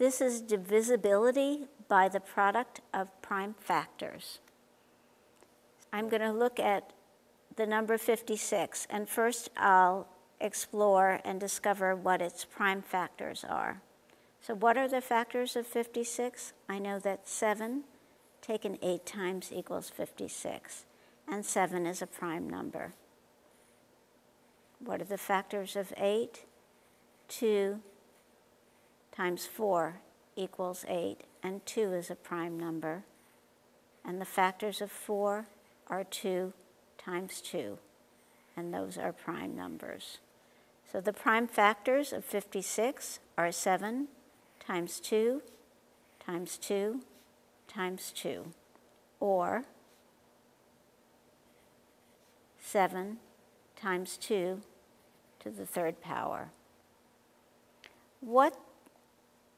This is divisibility by the product of prime factors. I'm going to look at the number 56, and first I'll explore and discover what its prime factors are. So what are the factors of 56? I know that 7 taken 8 times equals 56, and 7 is a prime number. What are the factors of 8? 2 times 4 equals 8, and 2 is a prime number. And the factors of 4 are 2 times 2, and those are prime numbers. So the prime factors of 56 are 7 times 2 times 2 times 2, or 7 times 2 to the third power. What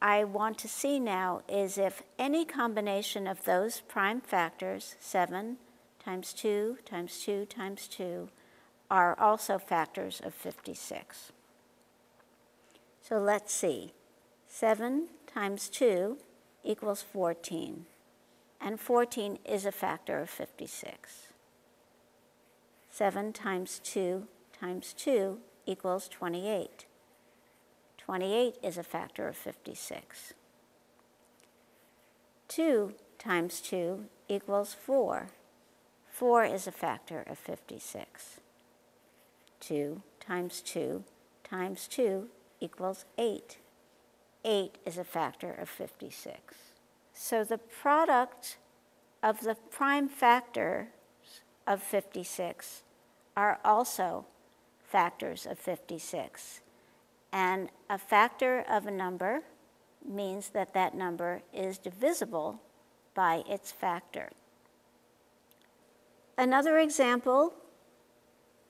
I want to see now is if any combination of those prime factors, 7 times 2 times 2 times 2, are also factors of 56. So let's see. 7 times 2 equals 14, and 14 is a factor of 56. 7 times 2 times 2 equals 28. 28 is a factor of 56. 2 times 2 equals 4. 4 is a factor of 56. 2 times 2 times 2 equals 8. 8 is a factor of 56. So the product of the prime factors of 56 are also factors of 56. And a factor of a number means that that number is divisible by its factor. Another example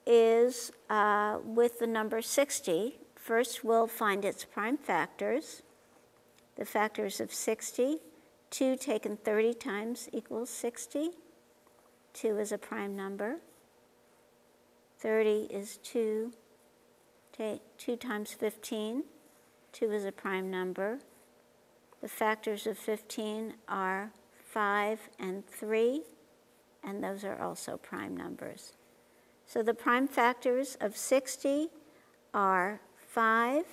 is uh, with the number 60. First, we'll find its prime factors. The factors of 60, 2 taken 30 times equals 60. 2 is a prime number. 30 is 2 Take 2 times 15. 2 is a prime number. The factors of 15 are 5 and 3, and those are also prime numbers. So the prime factors of 60 are 5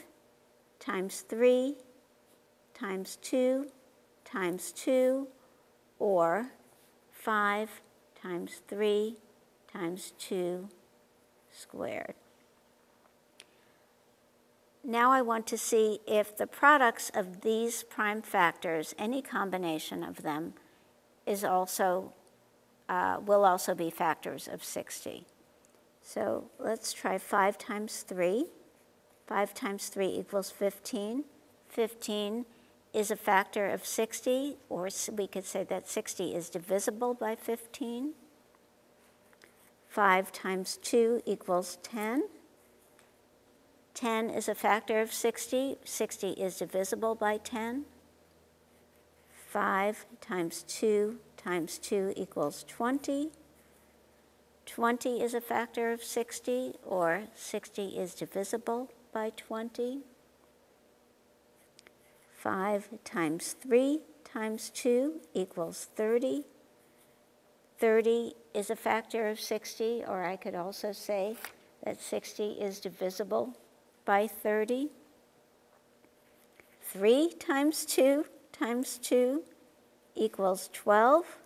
times 3 times 2 times 2, or 5 times 3 times 2 squared. Now I want to see if the products of these prime factors, any combination of them, is also, uh, will also be factors of 60. So let's try 5 times 3. 5 times 3 equals 15. 15 is a factor of 60, or we could say that 60 is divisible by 15. 5 times 2 equals 10. 10 is a factor of 60. 60 is divisible by 10. 5 times 2 times 2 equals 20. 20 is a factor of 60, or 60 is divisible by 20. 5 times 3 times 2 equals 30. 30 is a factor of 60, or I could also say that 60 is divisible by 30. 3 times 2 times 2 equals 12.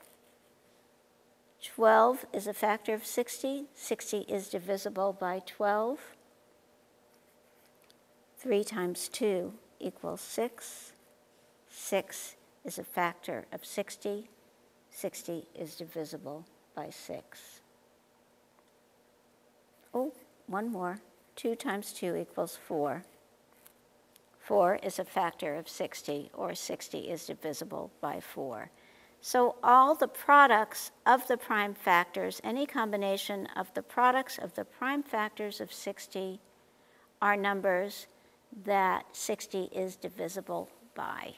12 is a factor of 60. 60 is divisible by 12. 3 times 2 equals 6. 6 is a factor of 60. 60 is divisible by 6. Oh, one more. 2 times 2 equals 4. 4 is a factor of 60, or 60 is divisible by 4. So all the products of the prime factors, any combination of the products of the prime factors of 60 are numbers that 60 is divisible by.